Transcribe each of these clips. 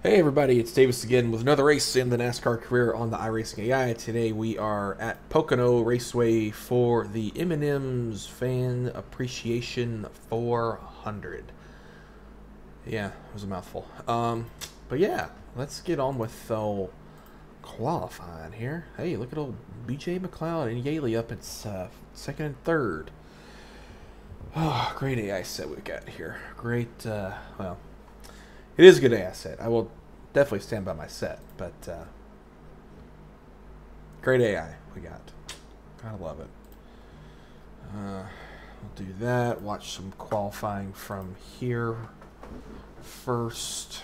Hey everybody, it's Davis again with another race in the NASCAR career on the iRacing AI. Today we are at Pocono Raceway for the M&M's Fan Appreciation 400. Yeah, it was a mouthful. Um, but yeah, let's get on with uh, qualifying here. Hey, look at old BJ McLeod and Yeley up at uh, second and third. Oh, great AI set we've got here. Great, uh, well, it is a good asset. I will definitely stand by my set, but uh, great AI we got. Gotta love it. Uh, we'll do that. Watch some qualifying from here first.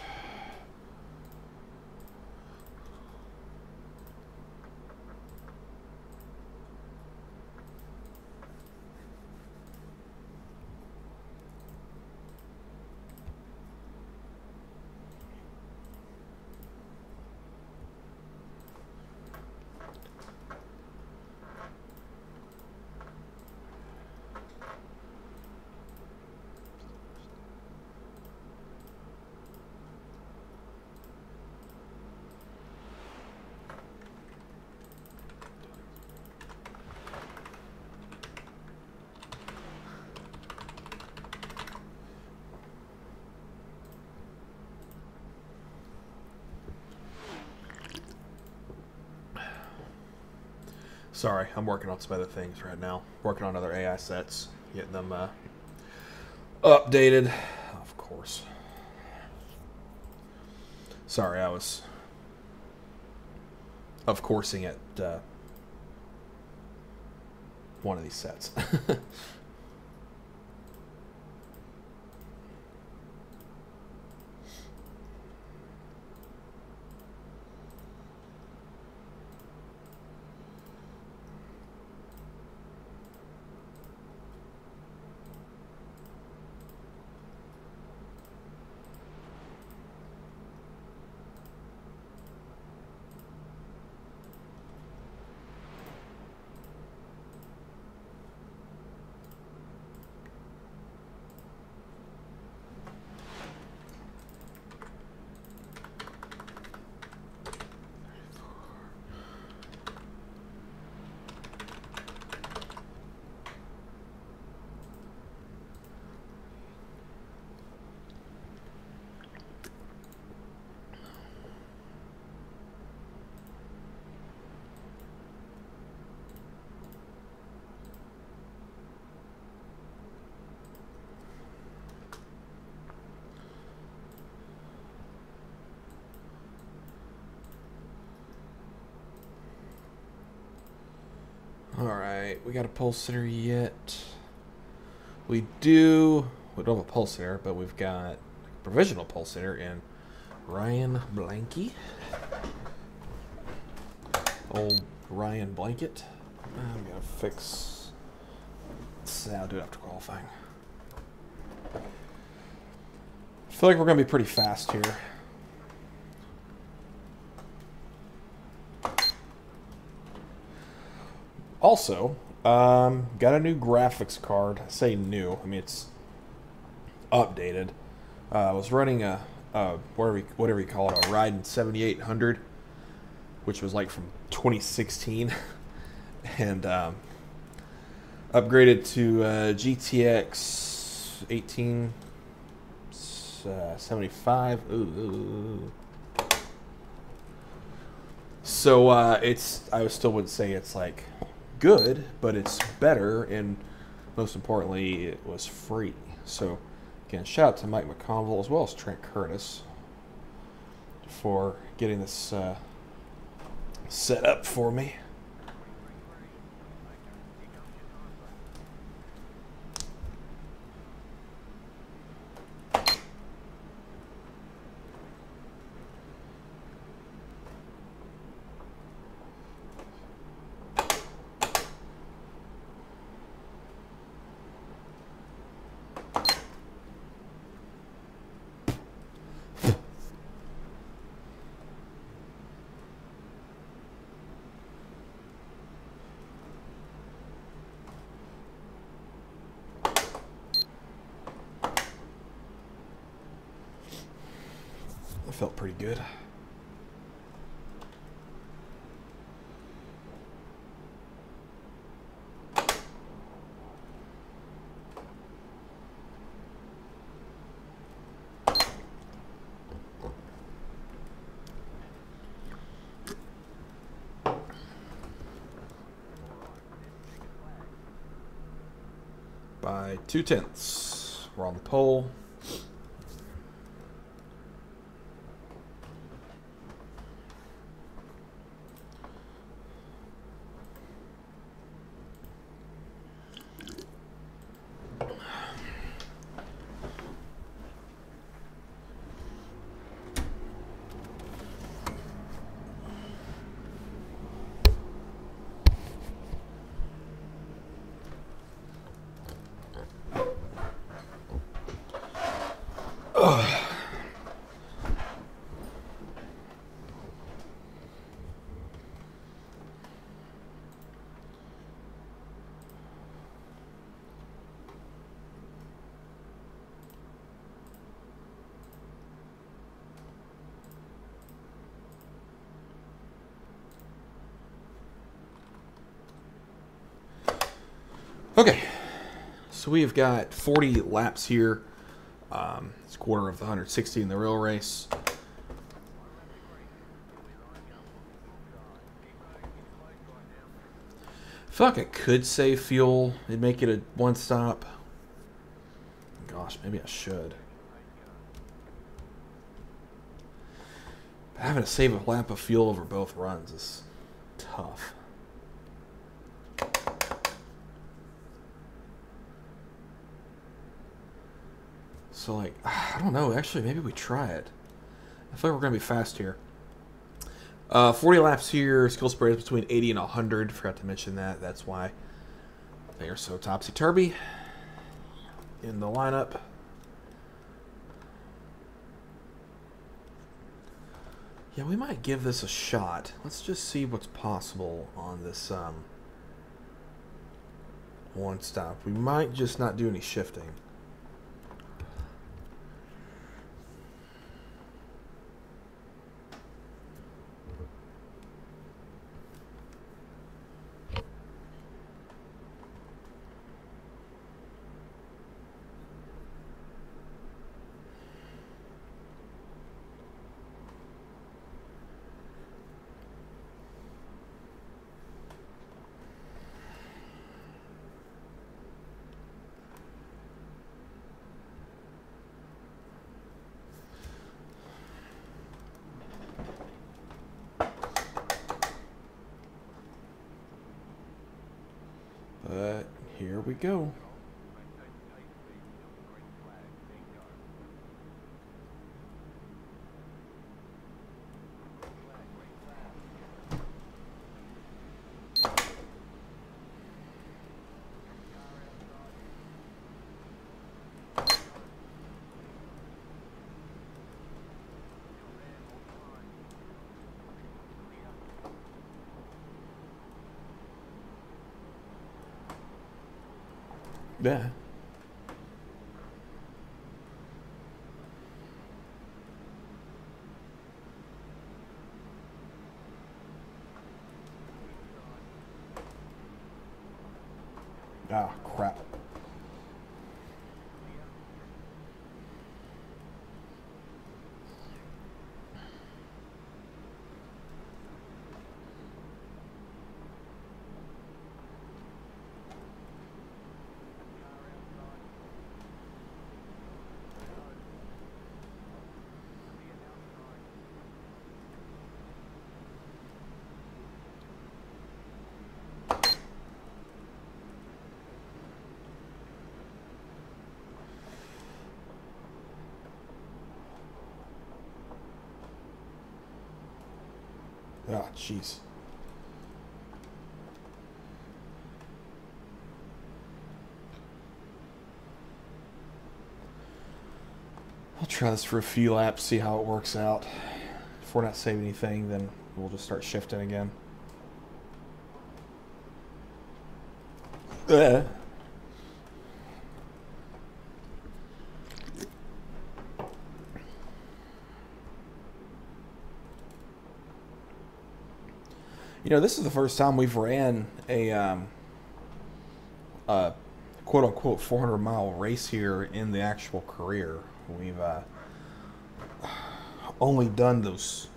Sorry, I'm working on some other things right now. Working on other AI sets, getting them uh, updated, of course. Sorry, I was, of coursing at uh, one of these sets. We got a pole sitter yet. We do. We don't have a pole sitter, but we've got a provisional pole sitter in Ryan Blanky. Old Ryan Blanket. I'm gonna fix. I'll do it after qualifying. I feel like we're gonna be pretty fast here. Also, um, got a new graphics card. I say new. I mean it's updated. Uh, I was running a, a whatever you, whatever you call it, a Radeon 7800, which was like from 2016, and um, upgraded to uh, GTX 1875. Ooh, ooh, ooh. So uh, it's I still would say it's like good, but it's better, and most importantly, it was free. So, again, shout out to Mike McConville as well as Trent Curtis for getting this uh, set up for me. That felt pretty good. by two tenths. We're on the pole. Okay, so we've got 40 laps here. Um, it's quarter of the 160 in the real race. Like I could save fuel and make it a one stop. Gosh, maybe I should. But having to save a lap of fuel over both runs is tough. So, like, I don't know. Actually, maybe we try it. I feel like we're going to be fast here. Uh, 40 laps here. Skill spread is between 80 and 100. Forgot to mention that. That's why they are so topsy-turvy in the lineup. Yeah, we might give this a shot. Let's just see what's possible on this um, one stop. We might just not do any shifting. But here we go. Yeah. Ah, crap. Ah, jeez. I'll try this for a few laps, see how it works out. If we're not saving anything, then we'll just start shifting again. Uh. You know, this is the first time we've ran a, um, a quote unquote 400 mile race here in the actual career. We've uh, only done those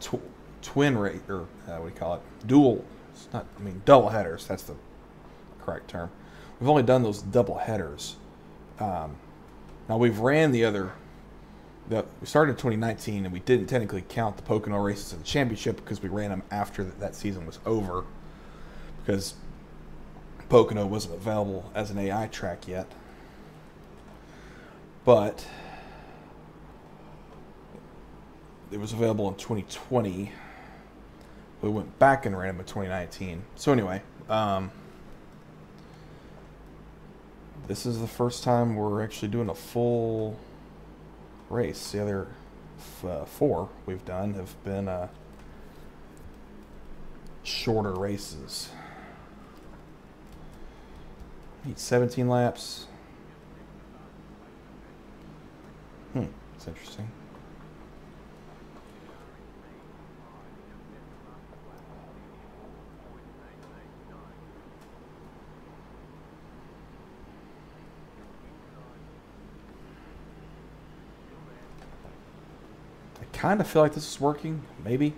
tw- twin rate or uh, what do you call it? Dual. It's not. I mean, double headers. That's the correct term. We've only done those double headers. Um, now we've ran the other. The, we started in 2019 and we didn't technically count the Pocono races in the championship because we ran them after that season was over because Pocono wasn't available as an AI track yet. But it was available in 2020. We went back and ran them in 2019. So anyway, um, this is the first time we're actually doing a full race. The other uh, four we've done have been uh, shorter races. Need 17 laps. Hmm, that's interesting. Kind of feel like this is working, maybe.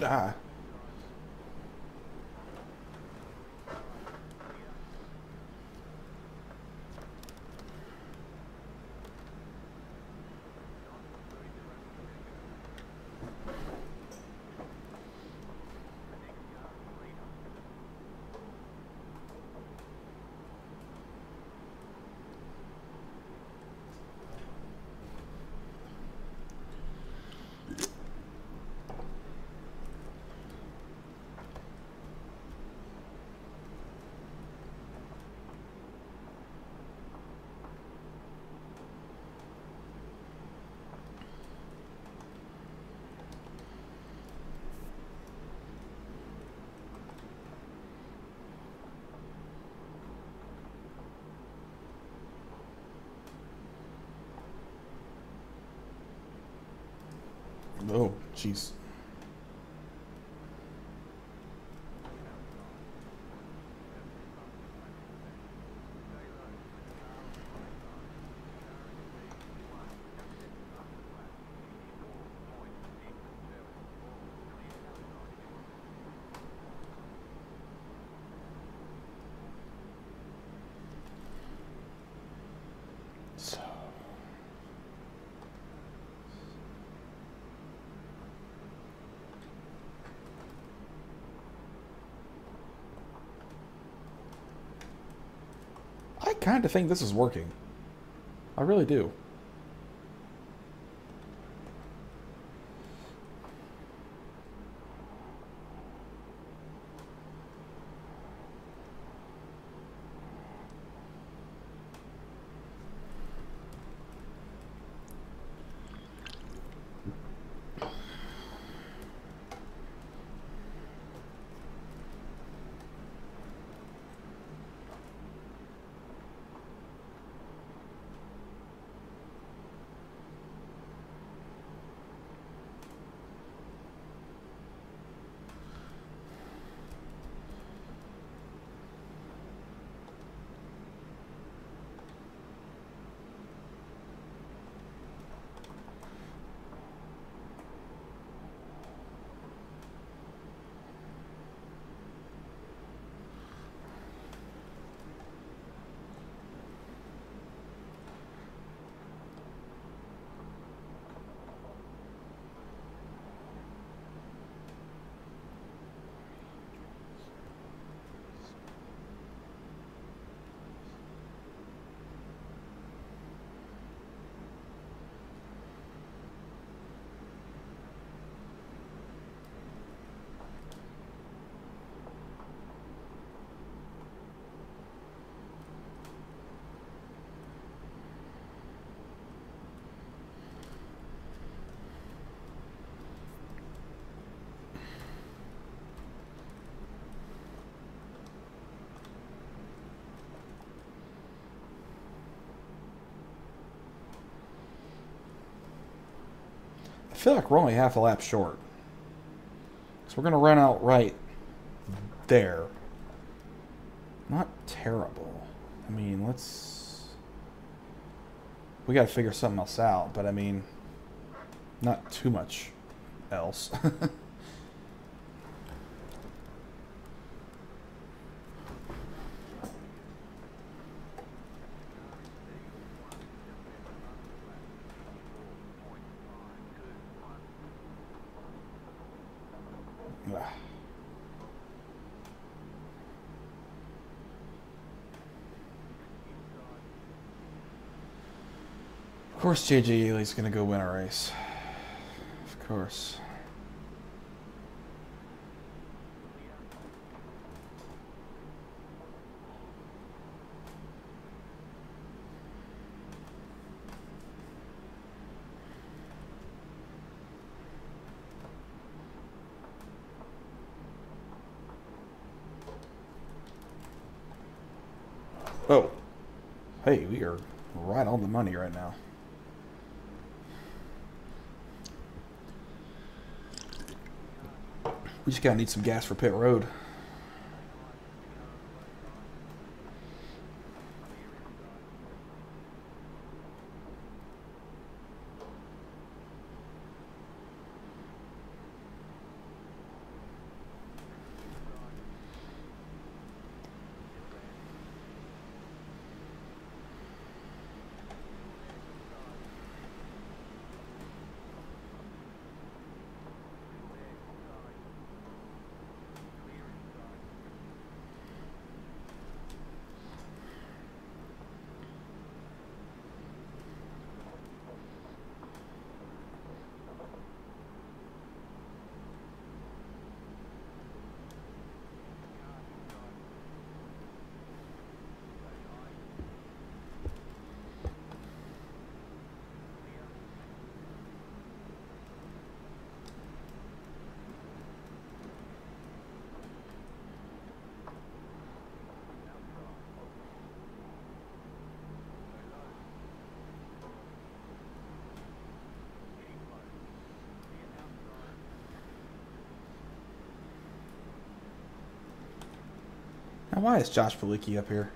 Ah. Oh, jeez. Kind of think this is working. I really do. Feel like we're only half a lap short. So we're going to run out right there. Not terrible. I mean, let's... We got to figure something else out, but I mean, not too much else. Ah. Of course, JJ Yeley's going to go win a race. Of course. Oh. Hey, we are right on the money right now. We just gotta need some gas for pit road. Why is Josh Bilicki up here?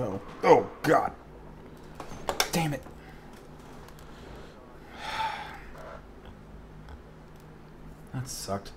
Oh. Oh, God. Damn it. That sucked.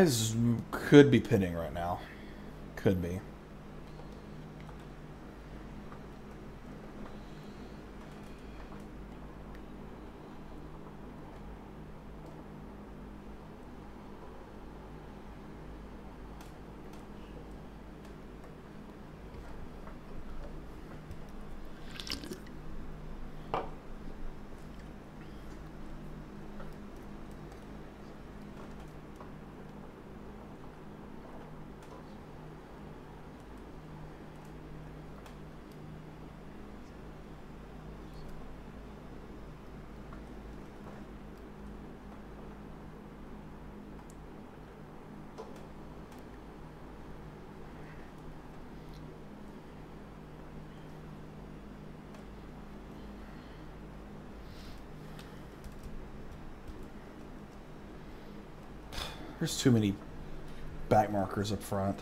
Guys could be pitting right now. Could be. There's too many back markers up front.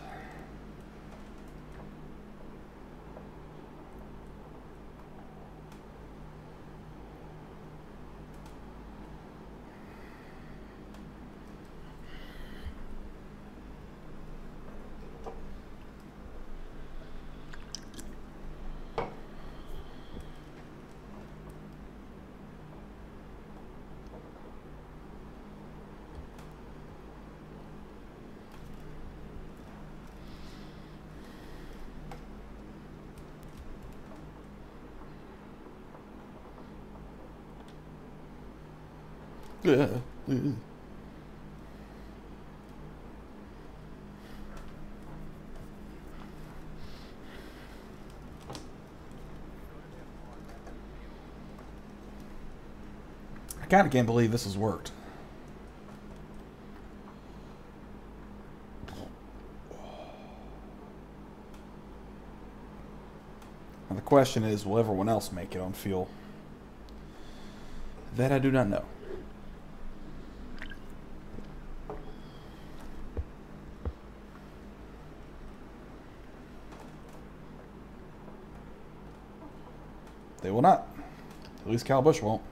Yeah. I kind of can't believe this has worked. Now the question is, will everyone else make it on fuel? That I do not know. They will not. At least Kyle Busch won't.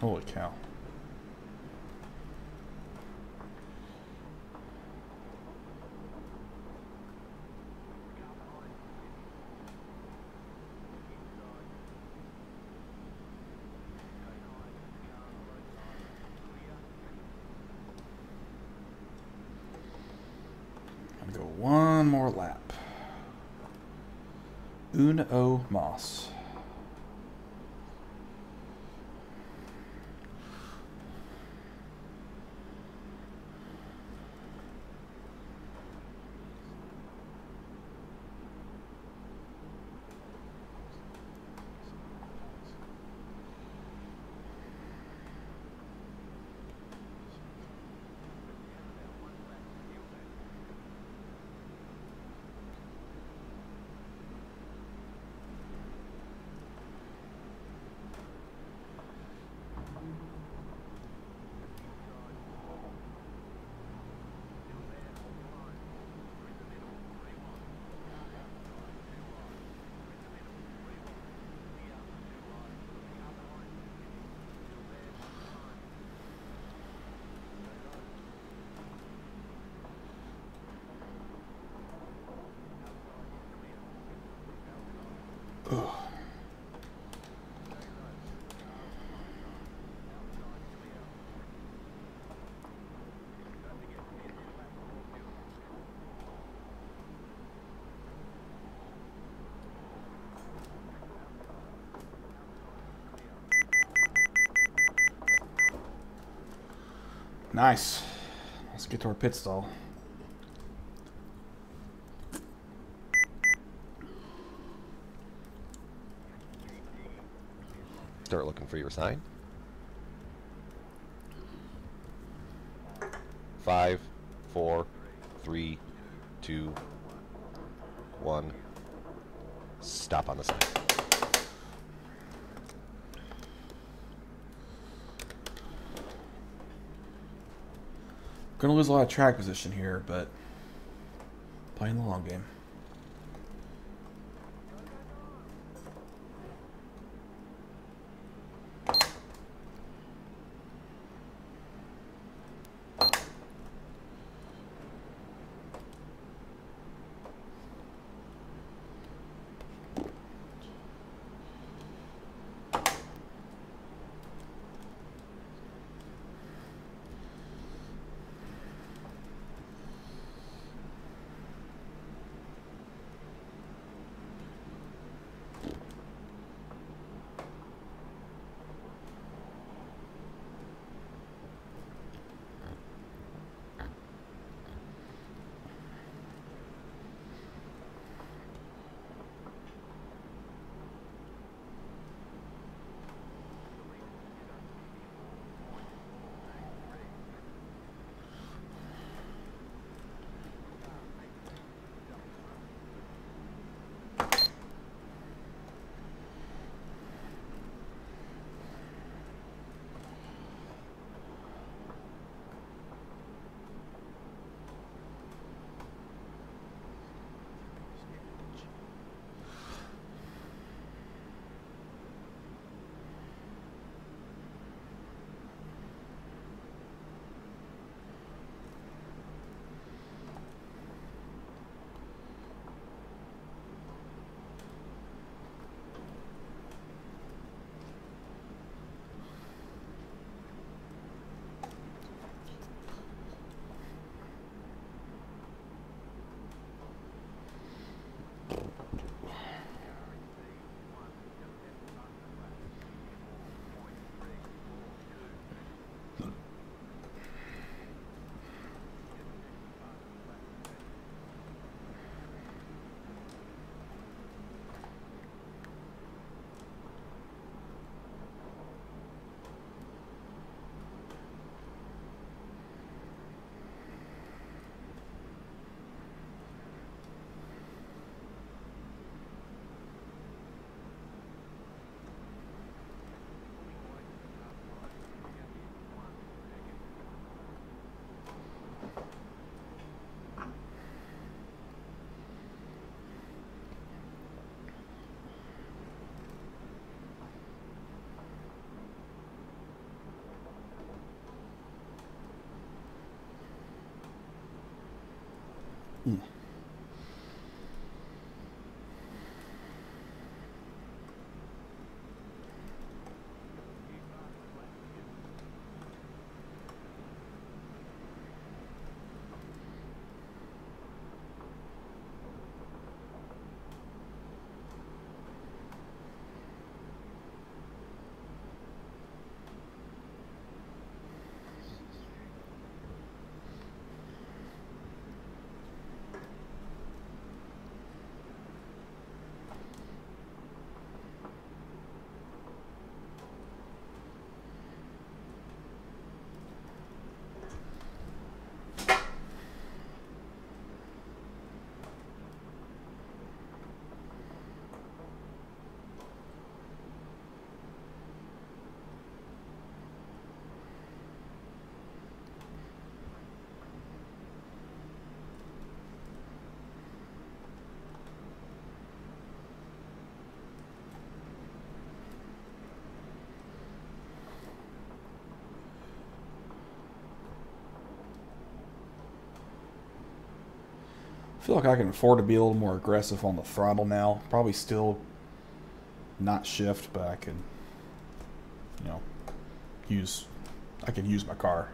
Holy cow. I'm gonna go one more lap. Uno Moss. Nice. Let's get to our pit stall. Start looking for your sign. Five, four, three, two, one. Stop on the sign. Gonna lose a lot of track position here, but playing the long game. I feel like I can afford to be a little more aggressive on the throttle now. Probably still not shift, but I can, you know, use. I can use my car.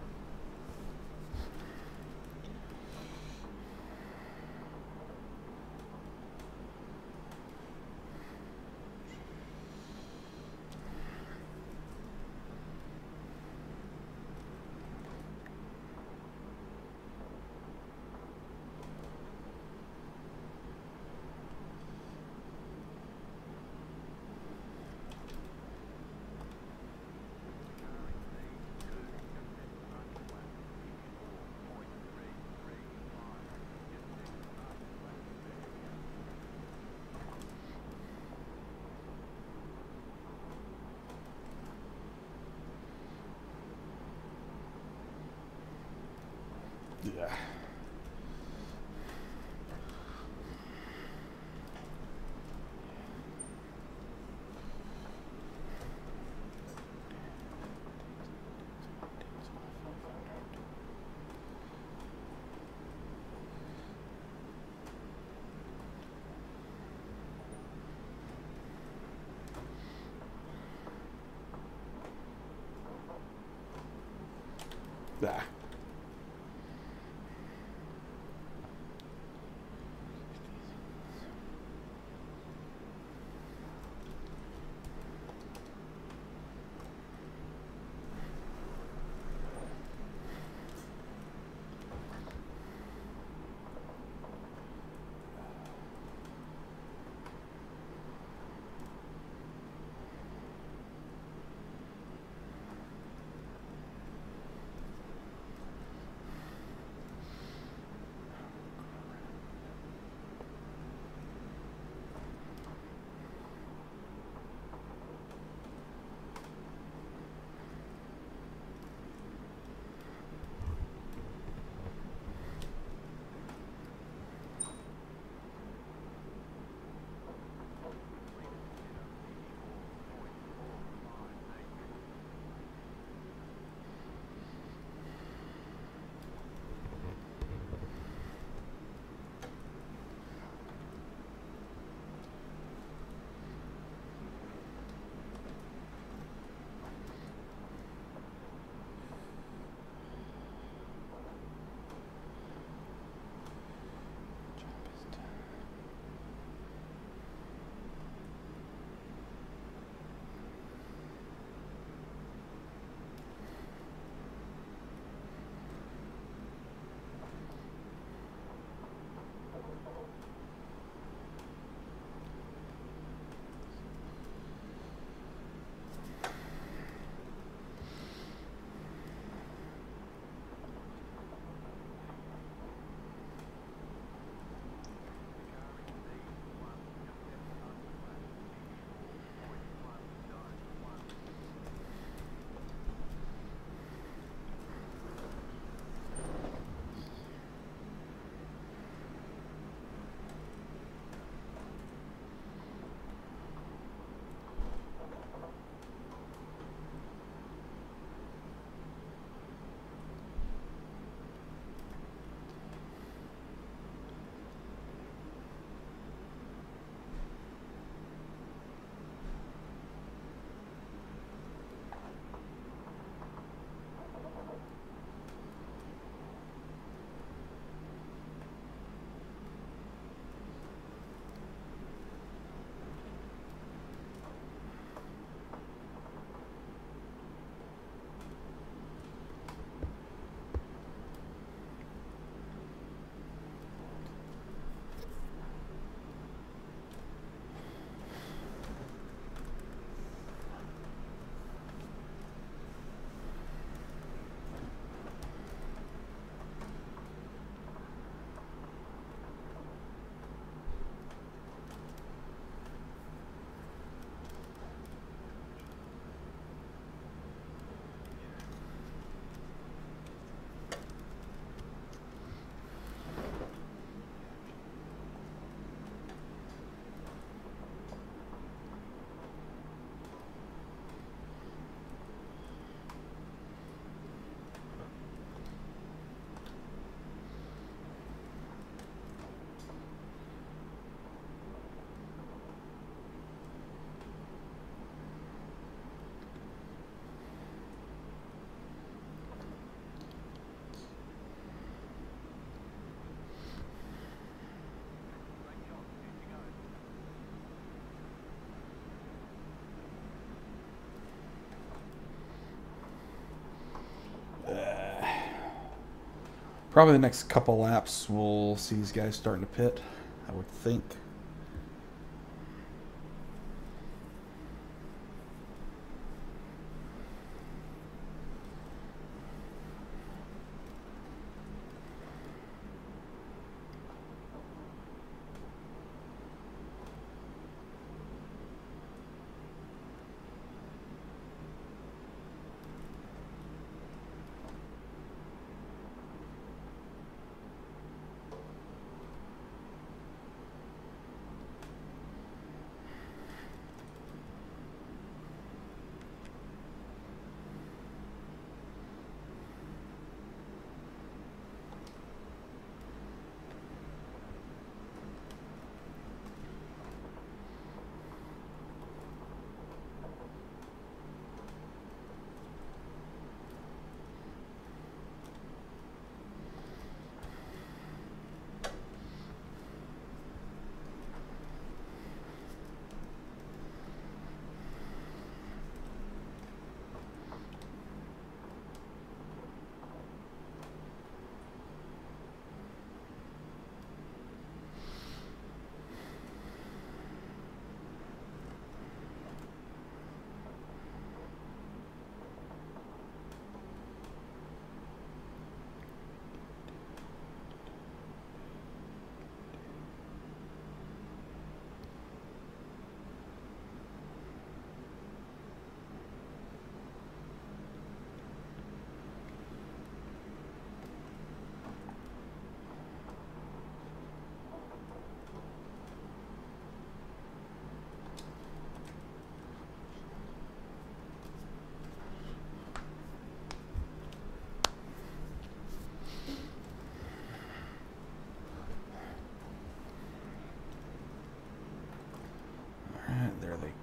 Probably the next couple laps, we'll see these guys starting to pit. I would think.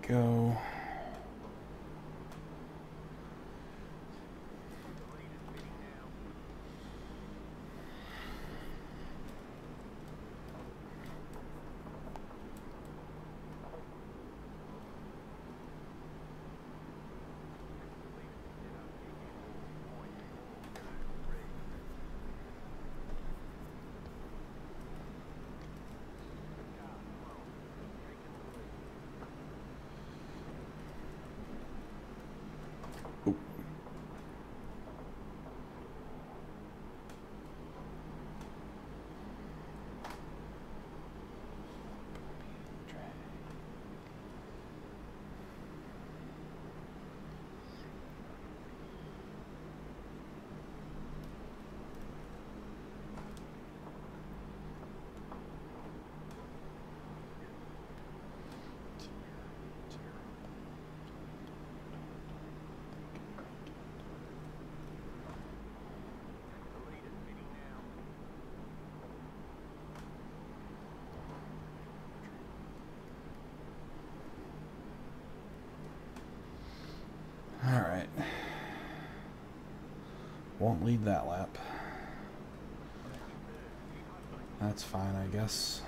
Go. Alright. Won't lead that lap. That's fine, I guess.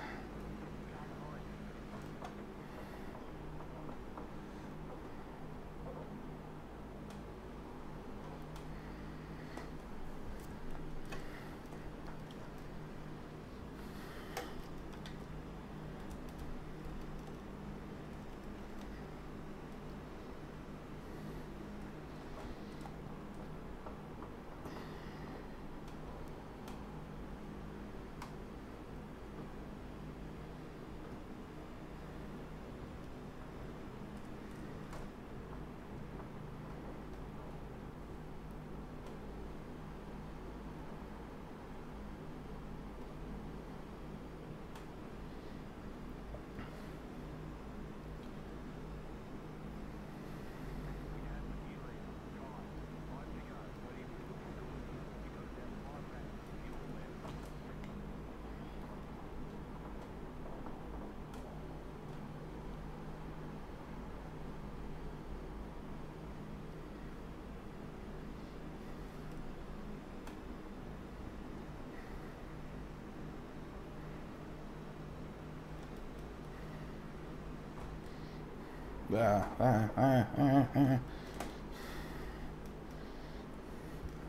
We're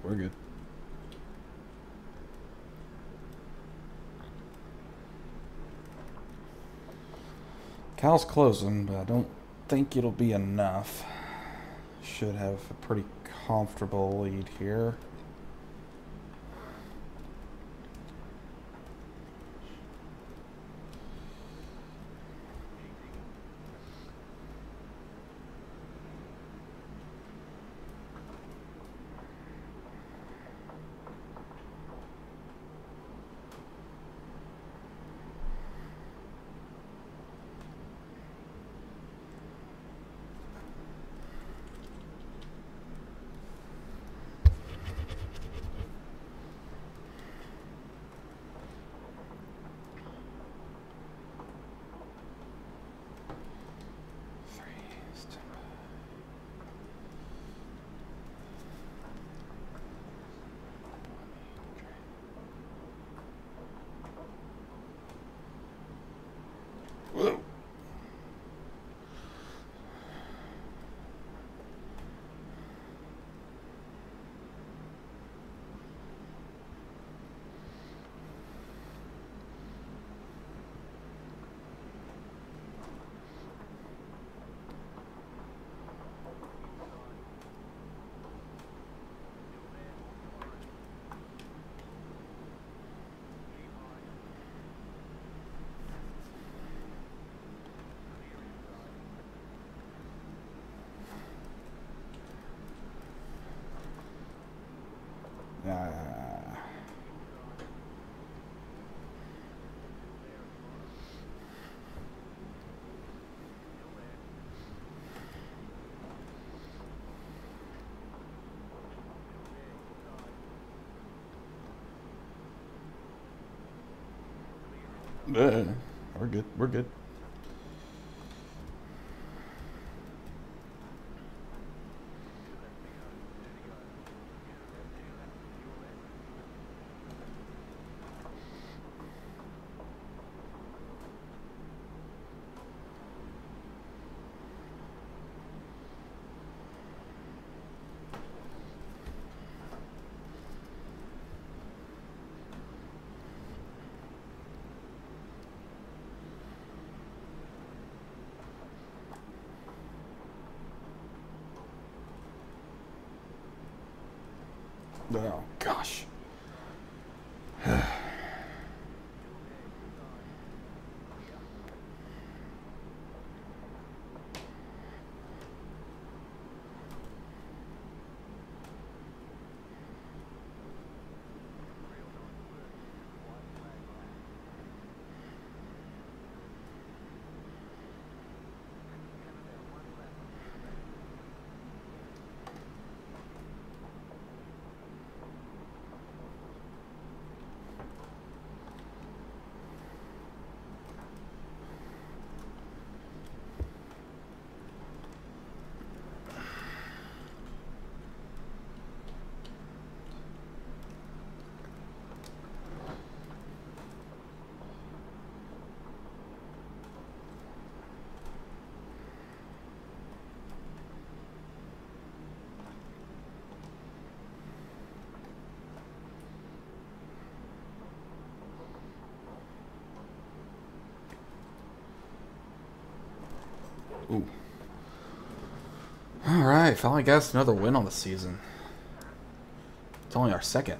good. Cal's closing, but I don't think it'll be enough. Should have a pretty comfortable lead here. Uh, we're good. We're good. Oh gosh. Ooh. All right, finally got another win on the season. It's only our second.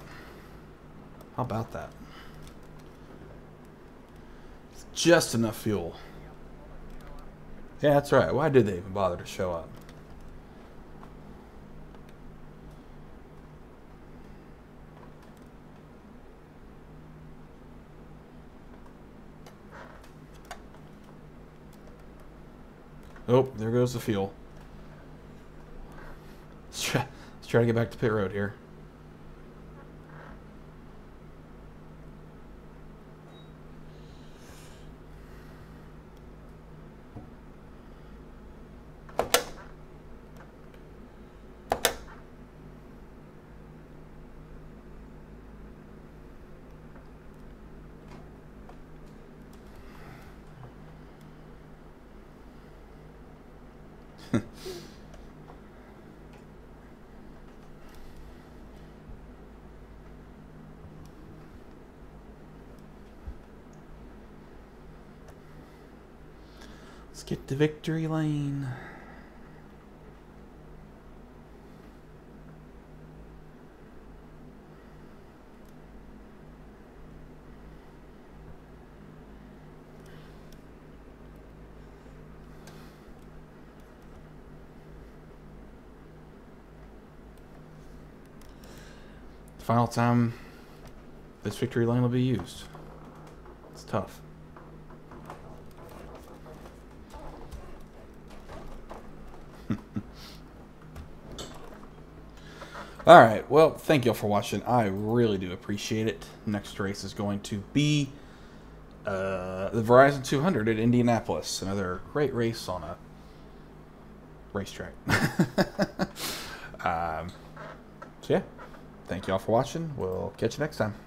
How about that? It's just enough fuel. Yeah, that's right. Why did they even bother to show up? Oh, there goes the fuel. Let's try, let's try to get back to pit road here. Let's get to victory lane. Final time this victory lane will be used. It's tough. All right. Well, thank you all for watching. I really do appreciate it. Next race is going to be uh, the Verizon 200 at Indianapolis. Another great race on a racetrack. um, so, yeah. Thank you all for watching. We'll catch you next time.